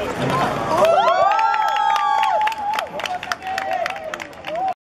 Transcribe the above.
Oh.